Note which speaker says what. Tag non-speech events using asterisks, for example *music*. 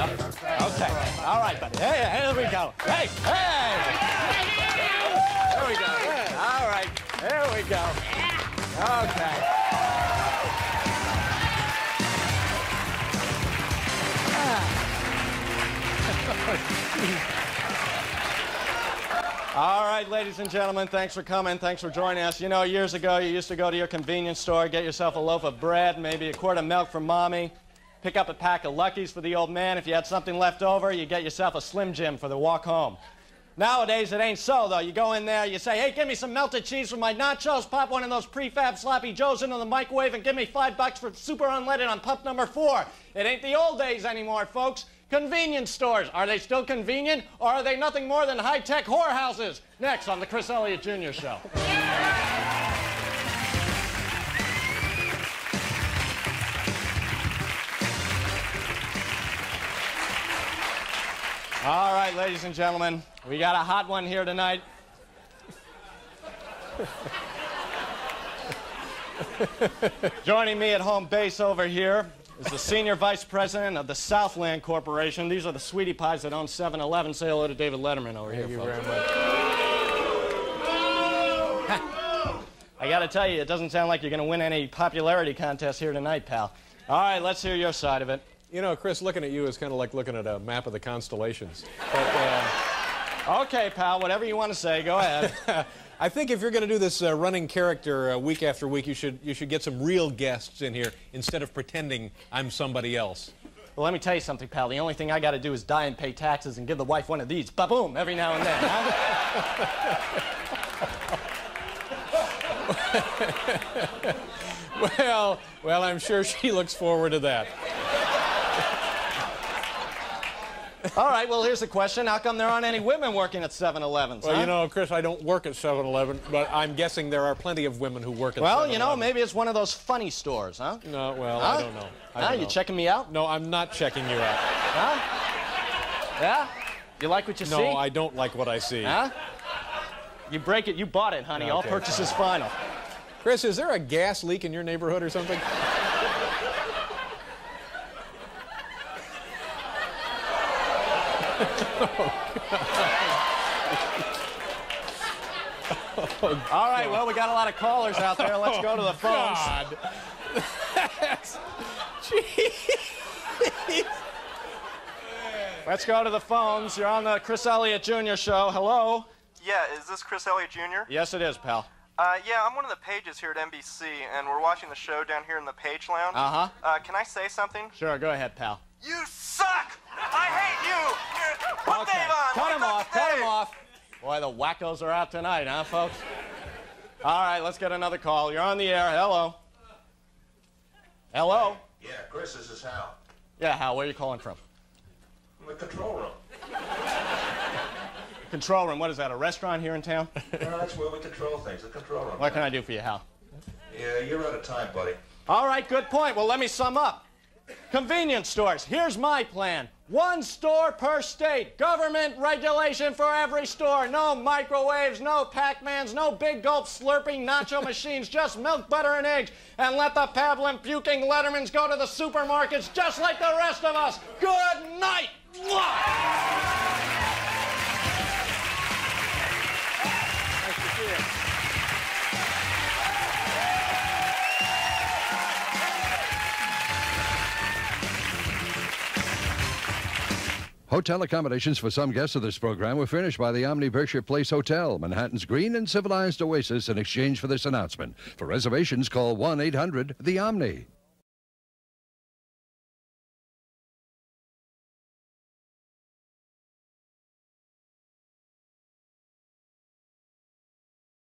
Speaker 1: Yeah. Okay. All right, buddy. Hey, here we go. Hey, hey. There we go. All right. There we go. Okay. Ah. *laughs* All right, ladies and gentlemen, thanks for coming. Thanks for joining us. You know, years ago, you used to go to your convenience store, get yourself a loaf of bread, maybe a quart of milk for mommy, pick up a pack of Luckies for the old man. If you had something left over, you get yourself a Slim Jim for the walk home. Nowadays, it ain't so, though. You go in there, you say, hey, give me some melted cheese for my nachos, pop one of those prefab sloppy joes into the microwave, and give me five bucks for super unleaded on pup number four. It ain't the old days anymore, folks. Convenience stores. Are they still convenient, or are they nothing more than high-tech whorehouses? Next on the Chris Elliott Jr. Show. *laughs* All right, ladies and gentlemen, we got a hot one here tonight. Joining me at home base over here is the senior vice president of the Southland Corporation. These are the sweetie pies that own 7 Eleven. Say hello to David Letterman over here,
Speaker 2: Thank you
Speaker 1: folks.
Speaker 2: very much.
Speaker 1: I got to tell you, it doesn't sound like you're going to win any popularity contest here tonight, pal. All right, let's hear your side of it.
Speaker 2: You know, Chris, looking at you is kind of like looking at a map of the constellations. But, uh,
Speaker 1: Okay, pal, whatever you want to say, go ahead. *laughs*
Speaker 2: I think if you're going to do this uh, running character uh, week after week, you should you should get some real guests in here instead of pretending I'm somebody else.
Speaker 1: Well, let me tell you something, pal. The only thing I got to do is die and pay taxes and give the wife one of these. Ba-boom, every now and then. Huh? *laughs*
Speaker 2: Well, well, I'm sure she looks forward to that.
Speaker 1: All right, well, here's the question. How come there aren't any women working at 7-Elevens,
Speaker 2: Well,
Speaker 1: huh?
Speaker 2: you know, Chris, I don't work at 7-Eleven, but I'm guessing there are plenty of women who work at
Speaker 1: Well,
Speaker 2: 7-Eleven.
Speaker 1: you know, maybe it's one of those funny stores, huh?
Speaker 2: No, well,
Speaker 1: Huh?
Speaker 2: I don't know. I don't
Speaker 1: You
Speaker 2: know.
Speaker 1: checking me out?
Speaker 2: No, I'm not checking you out.
Speaker 1: Huh? Yeah? You like what you
Speaker 2: No,
Speaker 1: see?
Speaker 2: No, I don't like what I see.
Speaker 1: Huh? You break it, you bought it, honey. All
Speaker 2: Okay,
Speaker 1: purchases final.
Speaker 2: Chris, is there a gas leak in your neighborhood or something?
Speaker 1: All right, well, we got a lot of callers out there. Let's go to the phones.
Speaker 2: God.
Speaker 1: Let's go to the phones. You're on the Chris Elliott Jr. Show. Hello?
Speaker 3: Yeah, is this Chris Elliott Jr.?
Speaker 1: Yes, it is, pal.
Speaker 3: Uh, yeah, I'm one of the pages here at NBC, and we're watching the show down here in the Page Lounge.
Speaker 1: Uh-huh.
Speaker 3: Uh, can I say something?
Speaker 1: Sure, go ahead, pal.
Speaker 3: You suck!
Speaker 1: Boy, the wackos are out tonight, huh, folks? All right, let's get another call. You're on the air. Hello? Hello?
Speaker 4: Yeah, Chris, this is Hal.
Speaker 1: Yeah, Hal, where are you calling from?
Speaker 4: From the control room. *laughs*
Speaker 1: Control room. What is that, a restaurant here in town? *laughs*
Speaker 4: No, that's where we control things, the control room.
Speaker 1: What can I do for you, Hal?
Speaker 4: Yeah, you're out of time, buddy.
Speaker 1: All right, good point. Well, let me sum up. Convenience stores. Here's my plan. One store per state. Government regulation for every store. No microwaves, no Pac-Mans, no big gulp slurping nacho *laughs* machines, just milk, butter, and eggs. And let the pablum puking Lettermans go to the supermarkets just like the rest of us. Good night.
Speaker 5: Hotel accommodations for some guests of this program were furnished by the Omni Berkshire Place Hotel, Manhattan's green and civilized oasis in exchange for this announcement. For reservations, call 1 800 The Omni.